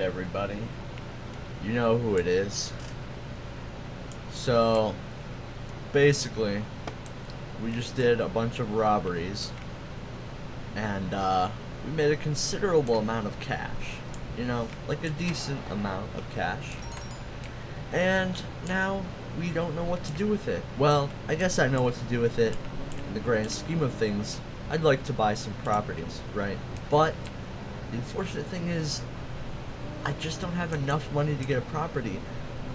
Everybody. You know who it is. So, basically, we just did a bunch of robberies. And, uh, we made a considerable amount of cash. You know, like a decent amount of cash. And now we don't know what to do with it. Well, I guess I know what to do with it. In the grand scheme of things, I'd like to buy some properties, right? But the unfortunate thing is, I just don't have enough money to get a property.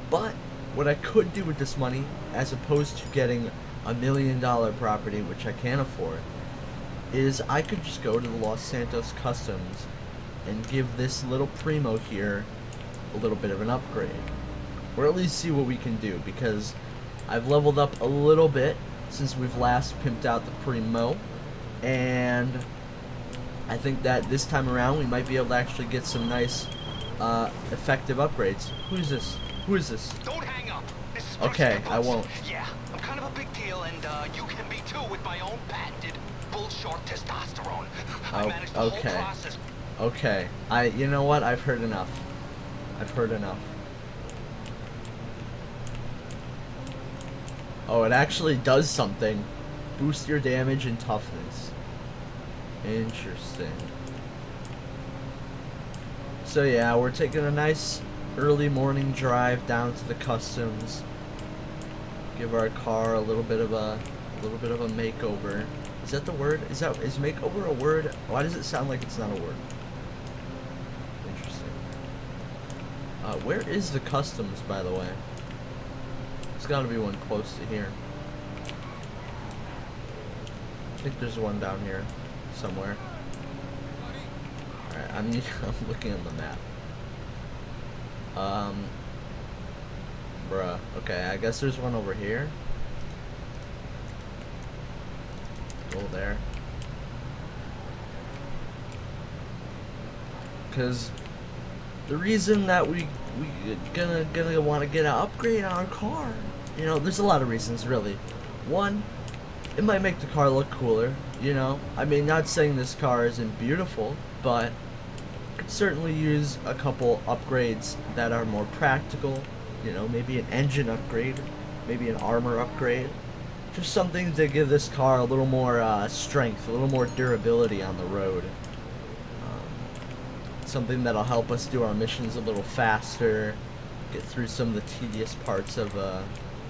But what I could do with this money, as opposed to getting a million dollar property, which I can't afford, is I could just go to the Los Santos Customs and give this little Primo here a little bit of an upgrade. Or at least see what we can do, because I've leveled up a little bit since we've last pimped out the Primo, and I think that this time around we might be able to actually get some nice uh, effective upgrades. Who is this? Who is this? Don't hang up. This is Okay, I won't. Yeah, I'm kind of a big deal, and uh, you can be too with my own patented Bull Shark testosterone. I managed the okay. whole process. Okay, I. You know what? I've heard enough. I've heard enough. Oh, it actually does something. Boost your damage and toughness. Interesting. So yeah, we're taking a nice early morning drive down to the customs. Give our car a little bit of a, a little bit of a makeover. Is that the word? Is that is makeover a word? Why does it sound like it's not a word? Interesting. Uh, where is the customs, by the way? There's got to be one close to here. I think there's one down here somewhere. I'm, I'm looking at the map. Um, bruh. Okay, I guess there's one over here. Go there. Cause the reason that we we gonna gonna want to get an upgrade on our car, you know, there's a lot of reasons really. One, it might make the car look cooler. You know, I mean, not saying this car isn't beautiful, but could certainly use a couple upgrades that are more practical. You know, maybe an engine upgrade, maybe an armor upgrade. Just something to give this car a little more uh, strength, a little more durability on the road. Um, something that'll help us do our missions a little faster, get through some of the tedious parts of uh,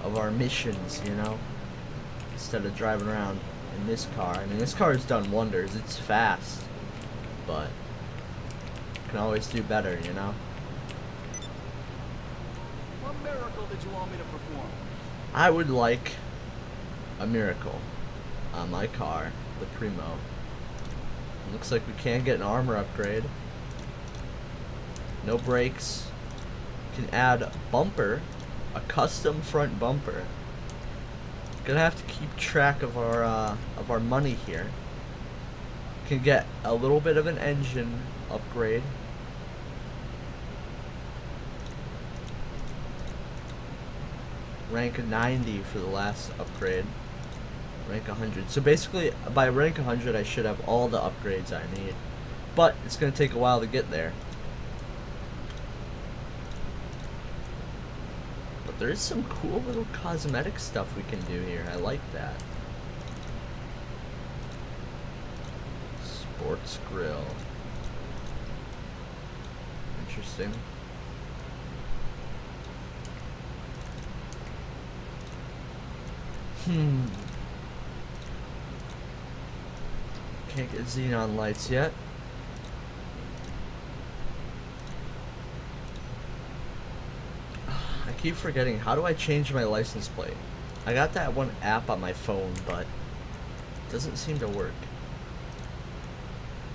of our missions. You know, instead of driving around in this car. I mean, this car has done wonders. It's fast, but can always do better. You know. What miracle did you want me to perform? I would like a miracle on my car, the Primo. Looks like we can't get an armor upgrade. No brakes. Can add a bumper, a custom front bumper. Gonna have to keep track of our uh, of our money here. Can get a little bit of an engine upgrade. rank 90 for the last upgrade. Rank 100. So basically, by rank 100, I should have all the upgrades I need. But it's going to take a while to get there. But there is some cool little cosmetic stuff we can do here. I like that. Sports grill. Interesting. Hmm. Can't get xenon lights yet. I keep forgetting, how do I change my license plate? I got that one app on my phone, but it doesn't seem to work.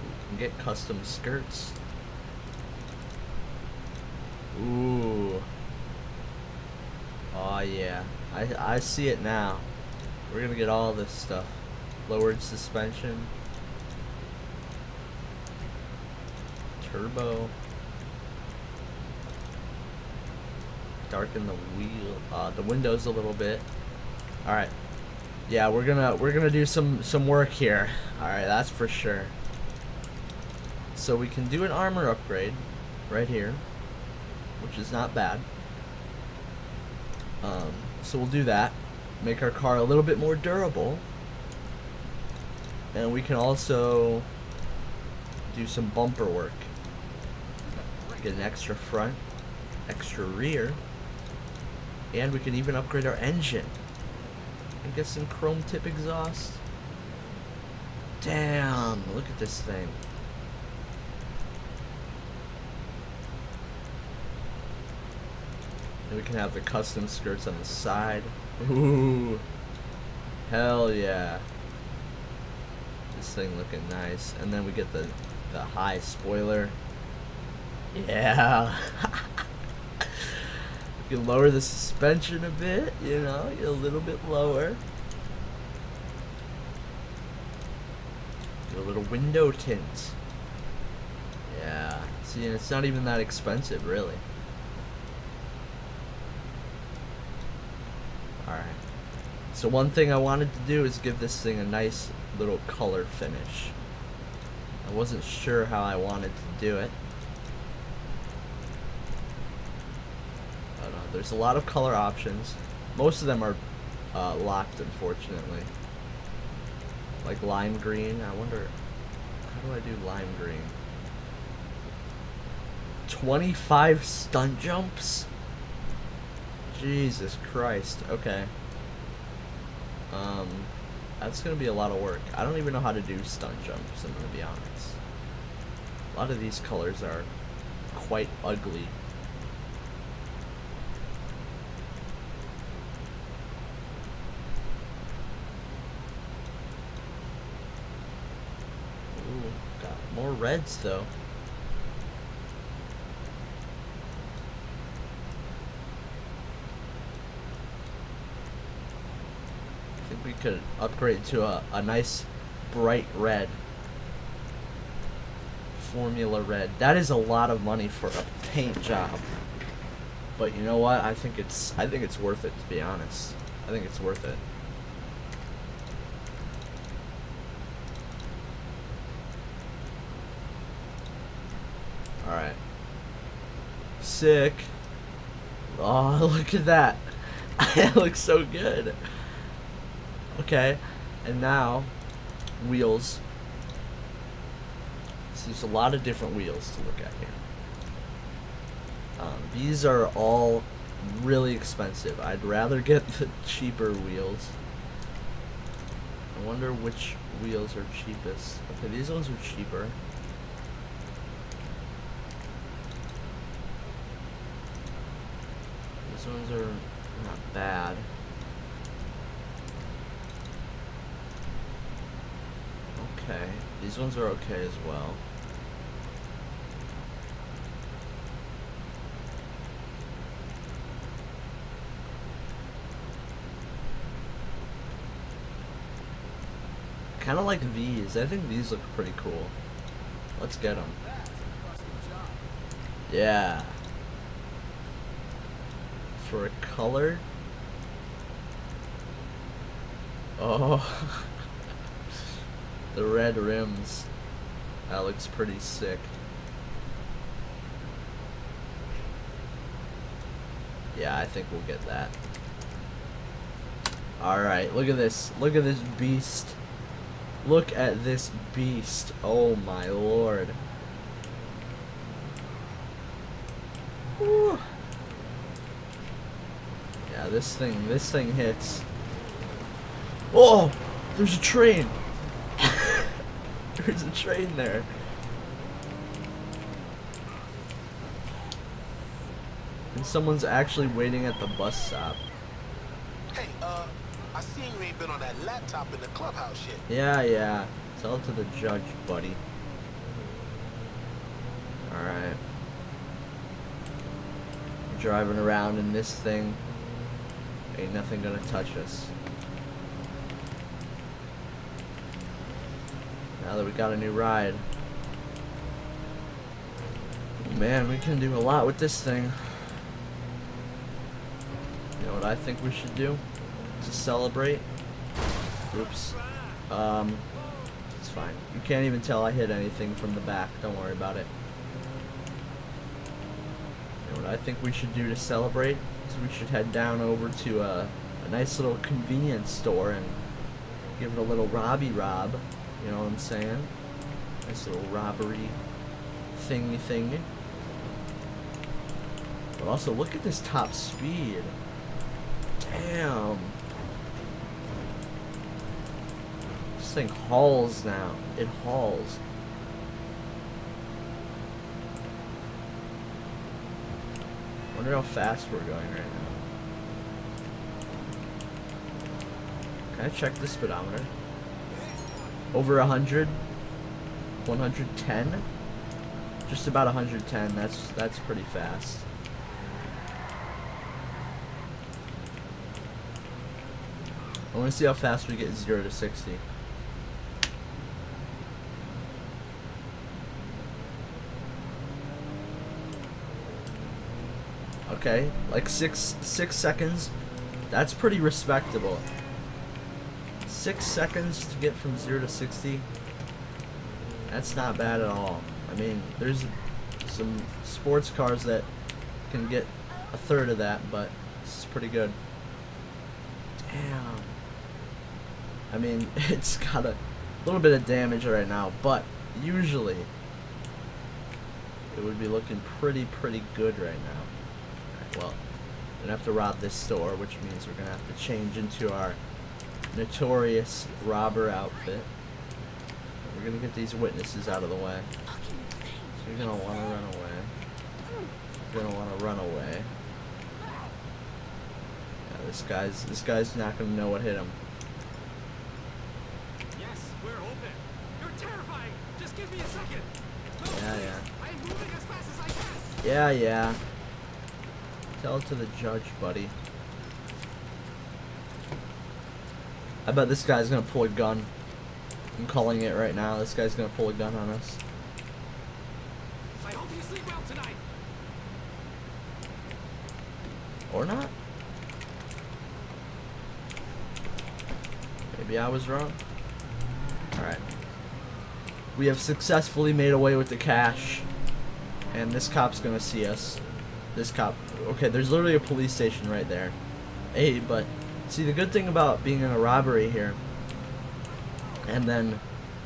You can get custom skirts. Ooh. Oh yeah. I, I see it now. We're gonna get all this stuff. Lowered suspension. Turbo. Darken the wheel, uh, the windows a little bit. All right. Yeah, we're gonna we're gonna do some some work here. All right, that's for sure. So we can do an armor upgrade. right here, which is not bad. Um, so we'll do that. Make our car a little bit more durable. And we can also do some bumper work. Get an extra front, extra rear, and we can even upgrade our engine. And get some chrome tip exhaust. Damn, look at this thing. And we can have the custom skirts on the side. Ooh. Hell yeah. This thing looking nice. And then we get the, the high spoiler. Yeah. you can lower the suspension a bit, you know, a little bit lower. Get a little window tint. Yeah. See, and it's not even that expensive, really. Alright. So one thing I wanted to do is give this thing a nice little color finish. I wasn't sure how I wanted to do it. There's a lot of color options. Most of them are uh, locked, unfortunately. Like lime green. I wonder, how do I do lime green? 25 stunt jumps? Jesus Christ. Okay. That's gonna be a lot of work. I don't even know how to do stunt jumps, I'm gonna be honest. A lot of these colors are quite ugly. Ooh, got more reds though. I think we could upgrade to a, a nice bright red. Formula red. That is a lot of money for a paint job. But you know what? I think it's I think it's worth it to be honest. I think it's worth it. Alright. Sick. Oh, look at that. it looks so good. Okay, and now wheels. So there's a lot of different wheels to look at here. Um, these are all really expensive. I'd rather get the cheaper wheels. I wonder which wheels are cheapest. Okay, these ones are cheaper. These ones are not bad. Okay, these ones are okay as well. Kind of like these. I think these look pretty cool. Let's get them. Yeah. For a color. Oh. the red rims. That looks pretty sick. Yeah, I think we'll get that. Alright, look at this. Look at this beast. Look at this beast. Oh my lord. Yeah, this thing, this thing hits. Oh, there's a train. There's a train there. And someone's actually waiting at the bus stop. Hey, uh, I seen you ain't been on that laptop in the clubhouse yet. Yeah, yeah. Tell it to the judge, buddy. Alright. Driving around in this thing. Ain't nothing gonna touch us. Now that we got a new ride. Man, we can do a lot with this thing. You know what I think we should do to celebrate? Oops. Um, it's fine. You can't even tell I hit anything from the back. Don't worry about it. what I think we should do to celebrate is we should head down over to a, a nice little convenience store and give it a little robby rob. You know what I'm saying? Nice little robbery thingy thingy. But also, look at this top speed. Damn. This thing hauls now. It hauls. Wonder how fast we're going right now. Can I check the speedometer? Over 100? 110? Just about 110. That's that's pretty fast. I want to see how fast we get 0 to 60. Okay, like six six seconds. That's pretty respectable. Six seconds to get from 0 to 60. That's not bad at all. I mean, there's some sports cars that can get a third of that, but this is pretty good. Damn. I mean, it's got a little bit of damage right now, but usually it would be looking pretty, pretty good right now. Alright, well, we're gonna have to rob this store, which means we're gonna have to change into our notorious robber outfit. We're gonna get these witnesses out of the way. So you're gonna wanna run away. You're gonna wanna run away. Yeah, this guy's this guy's not gonna know what hit him. Yes, we're open. You're terrifying. Just give me a second. No, Yeah, yeah. I'm moving as fast as I can. Yeah, yeah. Tell it to the judge, buddy. I bet this guy's gonna pull a gun. I'm calling it right now. This guy's gonna pull a gun on us. I hope you sleep well tonight. Or not. Maybe I was wrong. Alright. We have successfully made away with the cash. And this cop's gonna see us. This cop. Okay, there's literally a police station right there. Hey, but see the good thing about being in a robbery here and then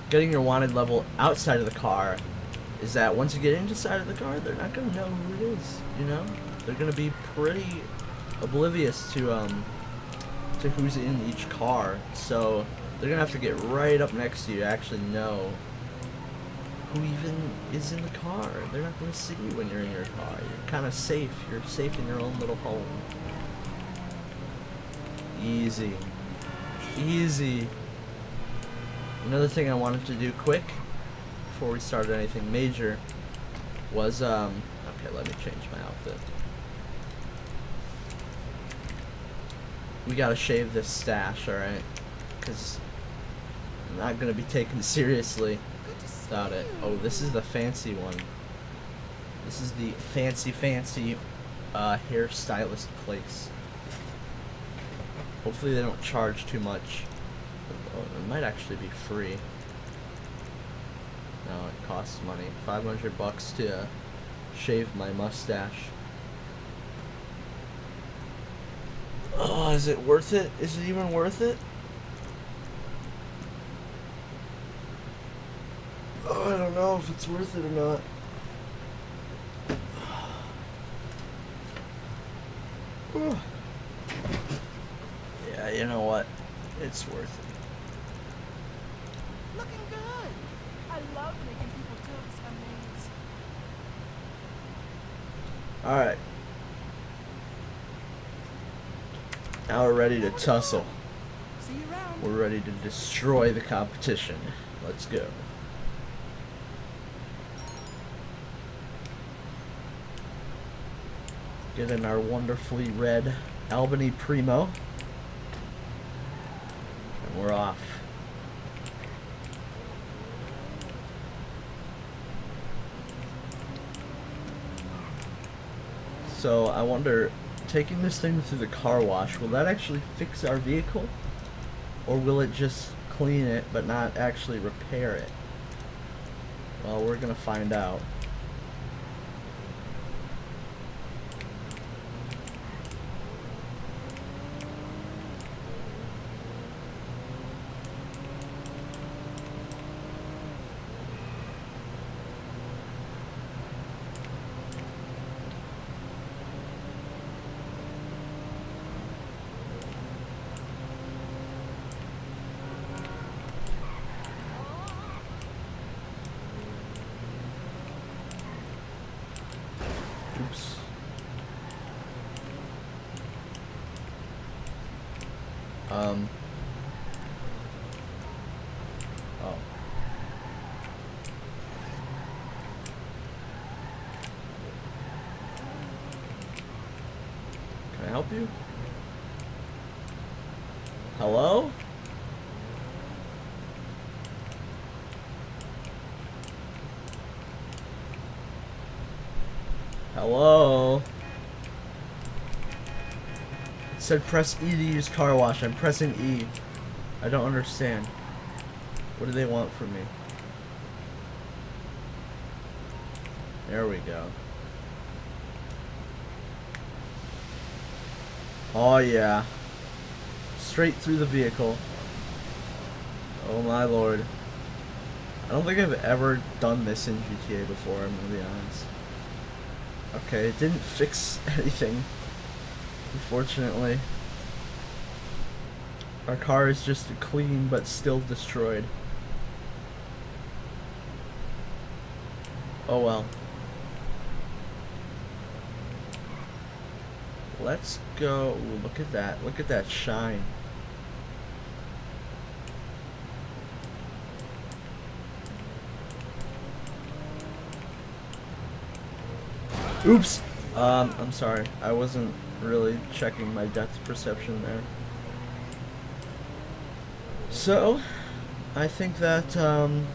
getting your wanted level outside of the car is that once you get inside of the car, they're not gonna know who it is. You know, they're gonna be pretty oblivious to um to who's in each car. So they're gonna have to get right up next to you to actually know who even is in the car. They're not gonna see you when you're in your car. You're kind of safe. You're safe in your own little home. Easy, easy. Another thing I wanted to do quick before we started anything major was um okay let me change my outfit. We gotta shave this stash alright? Because I'm not gonna be taken seriously without it. Oh this is the fancy one. This is the fancy fancy uh, hairstylist place hopefully they don't charge too much oh, it might actually be free no, it costs money. 500 bucks to uh, shave my mustache. Oh, is it worth it? Is it even worth it? Oh, I don't know if it's worth it or not. You know what? It's worth it. Looking good. I love making people names. Alright. Now we're ready to tussle. See you around. We're ready to destroy the competition. Let's go. Get in our wonderfully red Albany Primo. We're off. So I wonder, taking this thing through the car wash, will that actually fix our vehicle? Or will it just clean it but not actually repair it? Well, we're gonna find out. Um. Oh. Can I help you? Hello? Hello? It said press E to use car wash. I'm pressing E. I don't understand. What do they want from me? There we go. Oh yeah. Straight through the vehicle. Oh my lord. I don't think I've ever done this in GTA before, I'm gonna be honest. Okay, it didn't fix anything. Unfortunately. Our car is just clean but still destroyed. Oh well. Let's go. Look at that. Look at that shine. Oops. Um, I'm sorry. I wasn't really checking my depth perception there. So, I think that, um,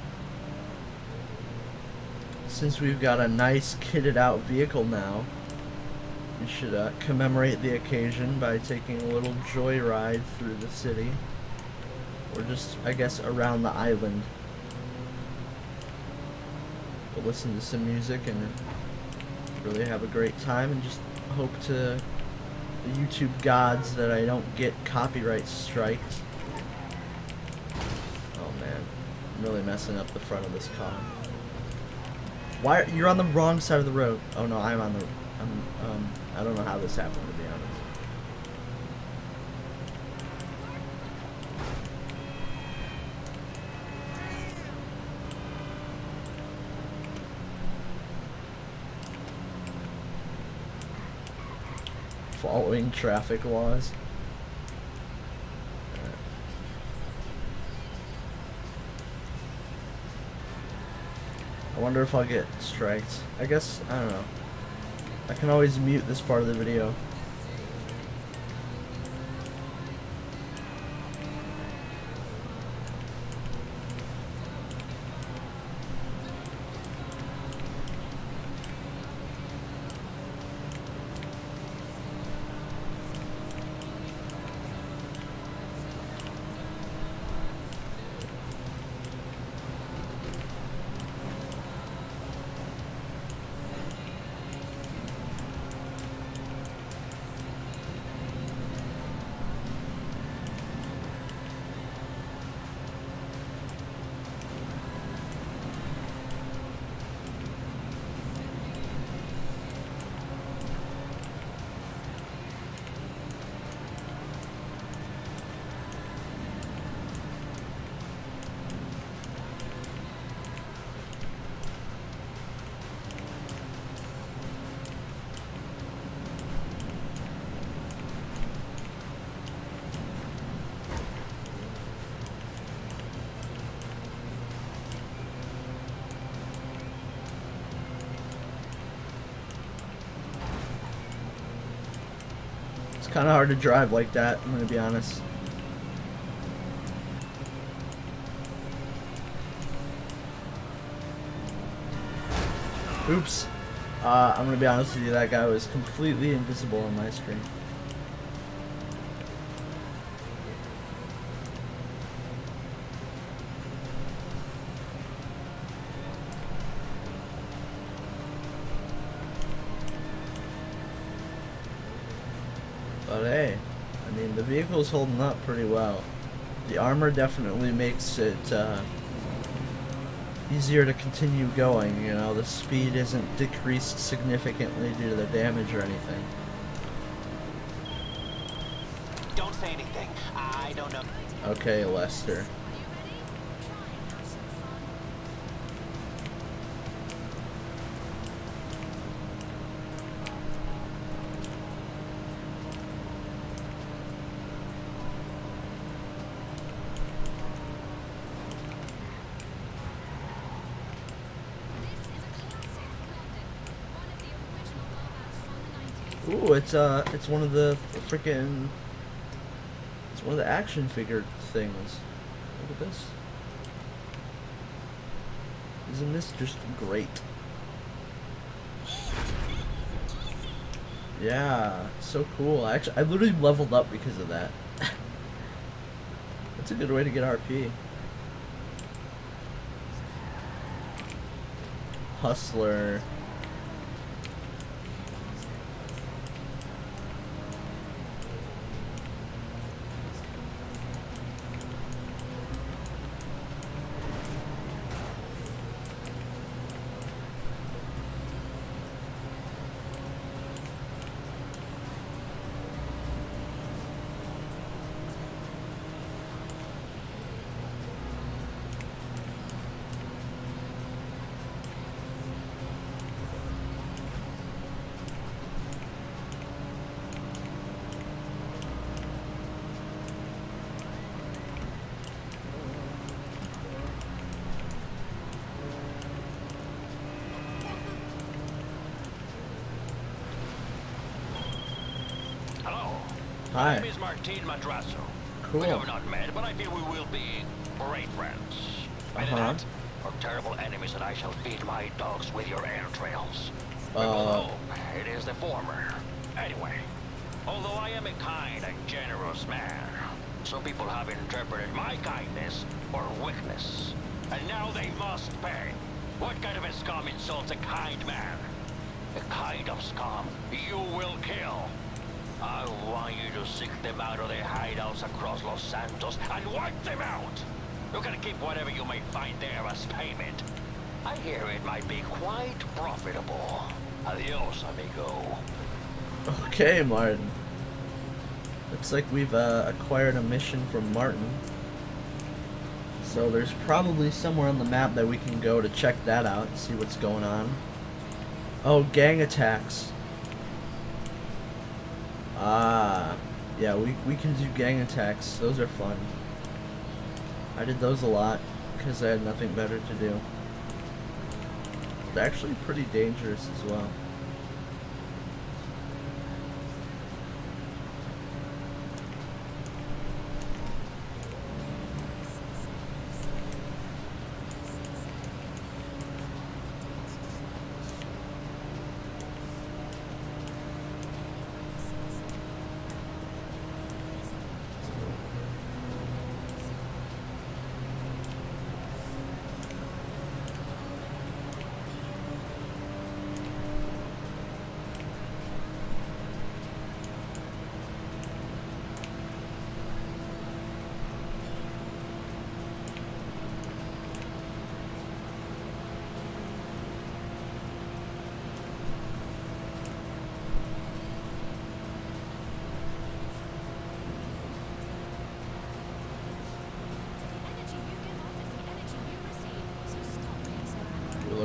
since we've got a nice kitted out vehicle now, we should uh, commemorate the occasion by taking a little joyride through the city. Or just, I guess, around the island. We'll listen to some music and really have a great time and just hope to YouTube gods that I don't get copyright striked. Oh man, I'm really messing up the front of this car. Why you're on the wrong side of the road? Oh no, I'm on the. I'm, um, I don't know how this happened to be honest. Following traffic laws. I wonder if I'll get striked. I guess, I don't know. I can always mute this part of the video. It's kind of hard to drive like that, I'm gonna be honest. Oops. Uh, I'm gonna be honest with you, that guy was completely invisible on my screen. But hey, I mean, the vehicle's holding up pretty well. The armor definitely makes it uh, easier to continue going, you know, the speed isn't decreased significantly due to the damage or anything. Don't say anything. I don't know. Okay, Lester. Ooh, it's uh, it's one of the freaking. It's one of the action figure things. Look at this. Isn't this just great? Yeah, so cool. I actually, I literally leveled up because of that. That's a good way to get RP. Hustler. My Hi. name is Martin Madrazo. Cool. We have not met, but I feel we will be great friends. Ready Uh-huh. that? Or terrible enemies that I shall feed my dogs with your air trails. Uh. Will it is the former. Anyway, although I am a kind and generous man, some people have interpreted my kindness for weakness. And now they must pay. What kind of a scum insults a kind man? The kind of scum you will kill. I want you to seek them out of their hideouts across Los Santos and wipe them out. You can keep whatever you may find there as payment. I hear it might be quite profitable. Adios, amigo. Okay, Martin. Looks like we've uh, acquired a mission from Martin. So there's probably somewhere on the map that we can go to check that out and see what's going on. Oh, gang attacks. Ah, yeah, we, we can do gang attacks. Those are fun. I did those a lot because I had nothing better to do. They're actually pretty dangerous as well.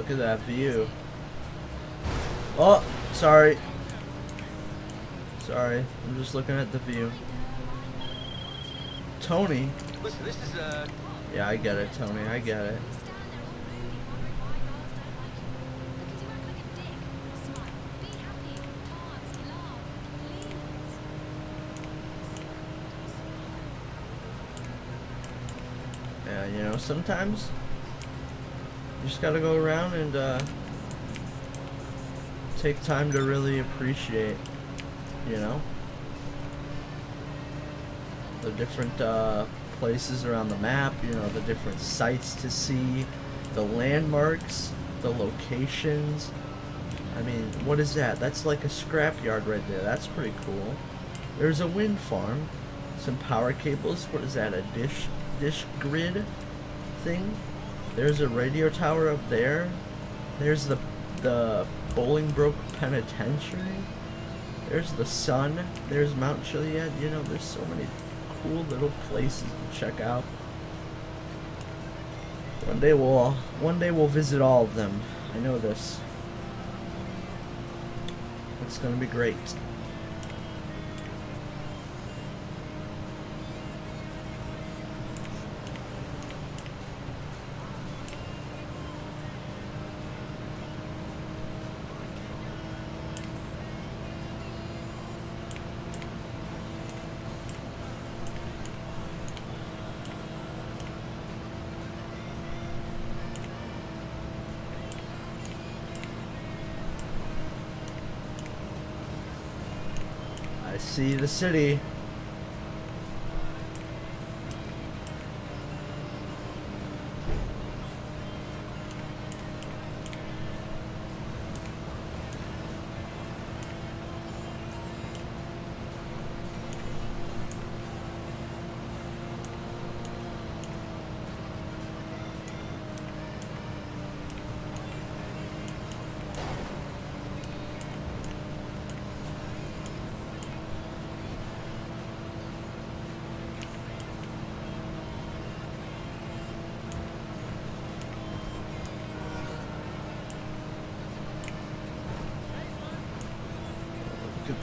Look at that view. Oh, sorry. Sorry, I'm just looking at the view. Tony. Listen, this is, uh... Yeah, I get it, Tony. I get it. Yeah, you know, sometimes you just gotta go around and uh, take time to really appreciate, you know, the different uh, places around the map, you know, the different sights to see, the landmarks, the locations. I mean, what is that? That's like a scrapyard right there. That's pretty cool. There's a wind farm, some power cables. What is that? A dish dish grid thing? There's a radio tower up there. There's the the Bolingbroke Penitentiary. There's the sun. There's Mount Chiliad. You know, there's so many cool little places to check out. One day we'll one day we'll visit all of them. I know this. It's gonna be great. The city.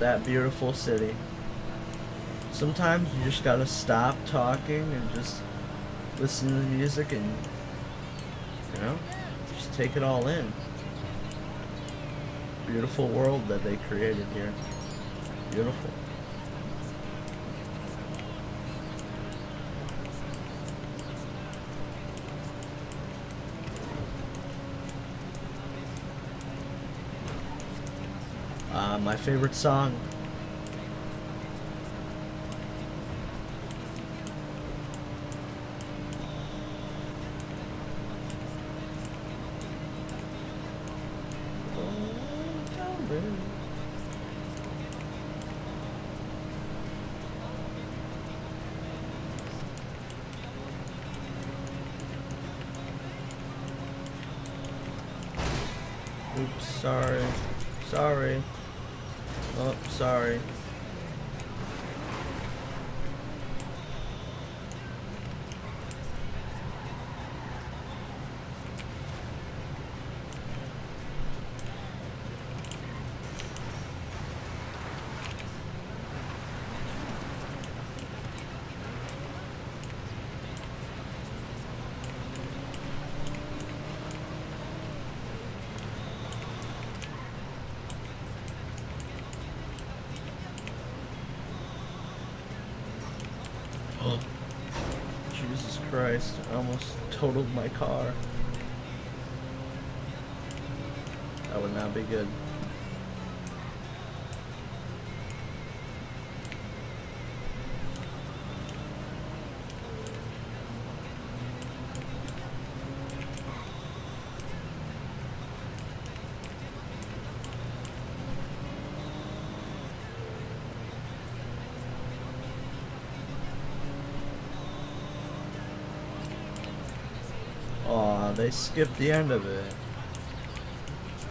That beautiful city. Sometimes you just gotta stop talking and just listen to the music and, you know, just take it all in. Beautiful world that they created here. Beautiful. Uh, my favorite song. Oops, sorry. Sorry. Oh, sorry. Jesus Christ, I almost totaled my car. That would not be good. They skipped the end of it.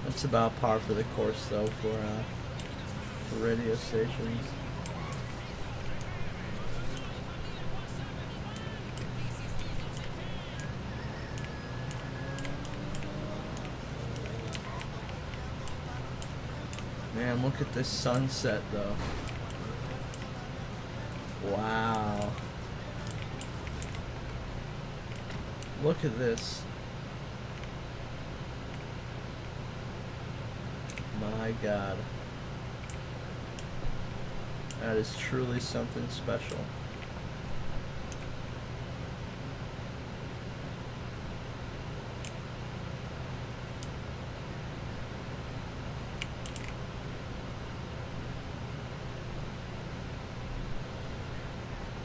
That's about par for the course though for uh for radio stations. Man, look at this sunset though. Wow. Look at this. My god. That is truly something special.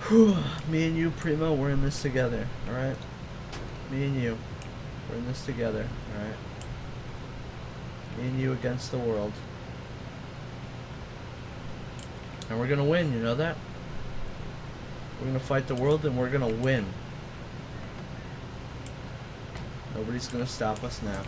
Whew. Me and you, Primo, we're in this together, alright? Me and you. We're in this together, alright? Me and you against the world. And we're gonna win, you know that? We're gonna fight the world and we're gonna win. Nobody's gonna stop us now.